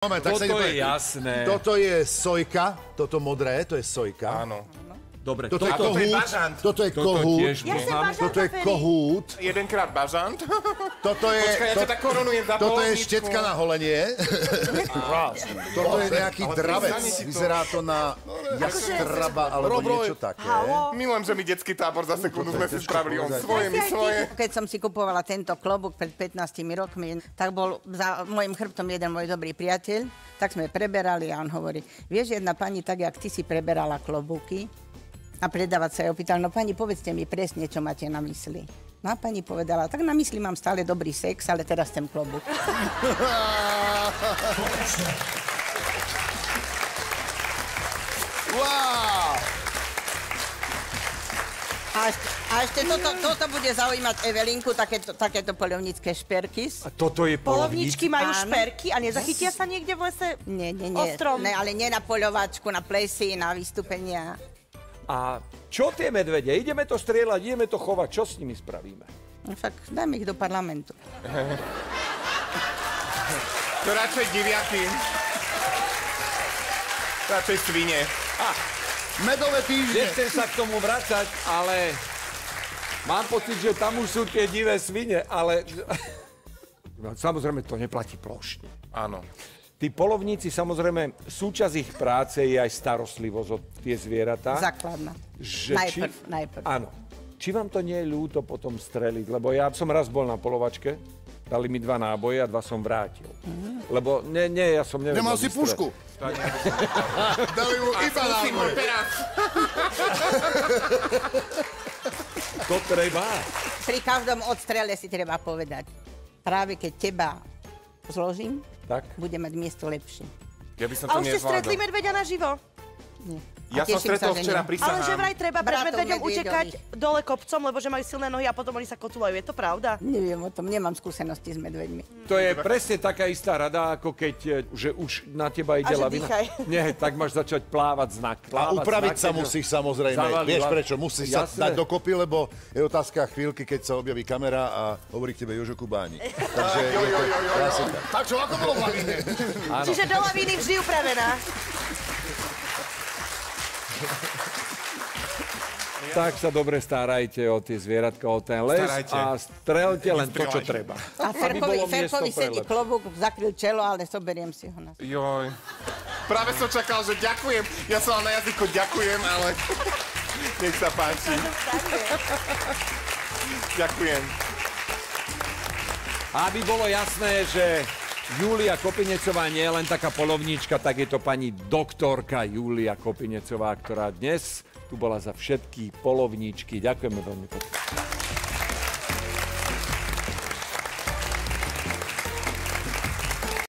Moment, Toto je jasné. Toto je sojka, toto modré, to je sojka. Áno. Dobre, Toto je toto, to je kohút, bažant. toto je toto kohút, tiež Ja toto je kohút, Jedenkrát bažant. toto je, Počkaj, ja to, tak korunujem za toto je štetka na holenie. Toto je nejaký dravec, vyzerá to na jastraba alebo niečo také. Milujem, že mi detský tábor za sekundu sme si spravili on svoje, my svoje. Keď som si kupovala tento klobúk pred 15 rokmi, tak bol za môjim chrbtom jeden môj dobrý priateľ, tak sme preberali a on hovorí, vieš, jedna pani, tak jak ty si preberala klobúky, a predávať sa jej opýtal, no pani, povedzte mi presne, čo máte na mysli. No a pani povedala, tak na mysli mám stále dobrý sex, ale teraz chcem klobúk. Wow! A a ešte toto, toto bude zaujímať Evelinku, takéto, takéto polovnícke šperky. A toto je. Polovničky majú Áno. šperky a nezachytia sa niekde v lese? Nie, nie, nie. Ostrom. Ne, ale nie na poľovačku, na plesy, na vystúpenia. A čo tie medvede? Ideme to strieľať, ideme to chovať, čo s nimi spravíme? No však dajme ich do parlamentu. To radšej diviaky. Radšej svine. Medové týždne. Nechcem sa k tomu vrácať, ale mám pocit, že tam už sú tie divé svine, ale... No, samozrejme, to neplatí plošne. Áno. Tí polovníci, samozrejme, súčasť ich práce je aj starostlivosť o tie zvieratá. Základná. Že Najprv, najprv. Áno. Či vám to nie je ľúto potom streliť? Lebo ja som raz bol na polovačke, dali mi dva náboje a dva som vrátil. Lebo nie, nie, ja som nevedel Nemal si pušku. Dali mu iba Skúsim ho náboj. teraz. To treba. Pri každom odstrele si treba povedať. Práve keď teba zložím, Tak. bude mať miesto lepšie. Ja by som A to už ste stretli medveďa naživo? Nie. Ja A som stretol sa, že včera pri Ale že vraj treba pred medveďom utekať dole kopcom, lebo že majú silné nohy a potom oni sa kotulajú. Je to pravda? Neviem o tom, nemám skúsenosti s medveďmi. To je presne taká istá rada, ako keď, e, že už na teba ide lavina. Nie, tak máš začať plávať znak. A Plávať upraviť znak, sa musíš samozrejme. Zavali Vieš prečo? Musíš sa Jasné. dať dokopy, lebo je otázka chvíľky, keď sa objaví kamera a hovorí k tebe Jožo Kubáni. Takže je to klasika. Tak čo, ako bolo v Lavine? Čiže do lavíny vždy upravená. Tak sa dobre starajte o tie zvieratka, o ten les Starajte. a strelte len to, čo treba. A Ferkovi, Ferkovi sedí klobúk, zakryl čelo, ale soberiem si ho na... Joj. Práve som čakal, že ďakujem. Ja som mal na jazyku ďakujem, ale nech sa páči. ďakujem. Aby bolo jasné, že Julia Kopinecová nie je len taká polovníčka, tak je to pani doktorka Julia Kopinecová, ktorá dnes tu bola za všetky polovníčky. Ďakujeme veľmi pekne.